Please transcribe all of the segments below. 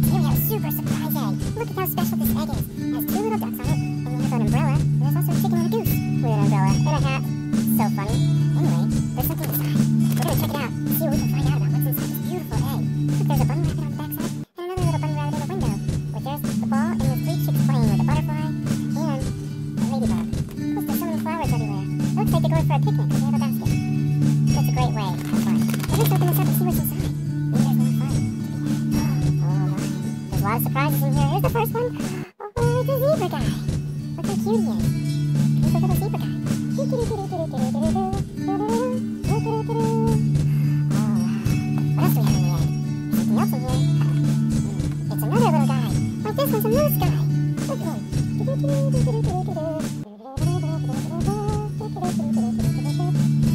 But we have a super surprise egg. Look at how special this egg is. It has two little ducks on it, and it has an umbrella, and there's also a chicken and a goose with an umbrella and a hat. So funny. Anyway, there's something inside. We're gonna check it out, see what we can find out about what's inside this beautiful egg. Look, there's a bunny rabbit on the backside, and another little bunny rabbit in the window. With there's the ball, and there's three chicks playing with a butterfly and a ladybug. Plus, there's so many flowers everywhere. Looks like they're going for a picnic they have a basket. Lot of surprises in here. Here's the first one. Oh, it's a zebra guy. Look how cute he is. Here's a little zebra guy. Oh. It's another little guy. Like this a guy. Look at him.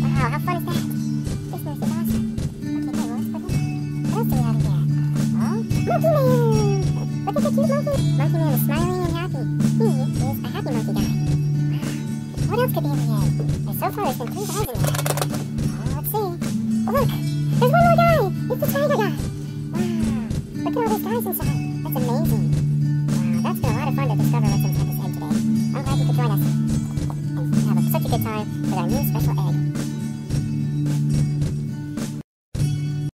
Wow, how fun is that? Look at cute monkey. Monkey Man is smiling and happy. He is a happy monkey guy. Wow. What else could be in the egg? And so far, there's been three guys in. Oh, let's see. Oh, look! There's one more guy! It's the tiger guy! Wow! Look at all these guys inside. That's amazing. Wow, that's been a lot of fun to discover what's inside this egg today. I'm glad you could join us and have such a good time with our new special egg.